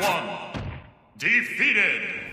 one defeated.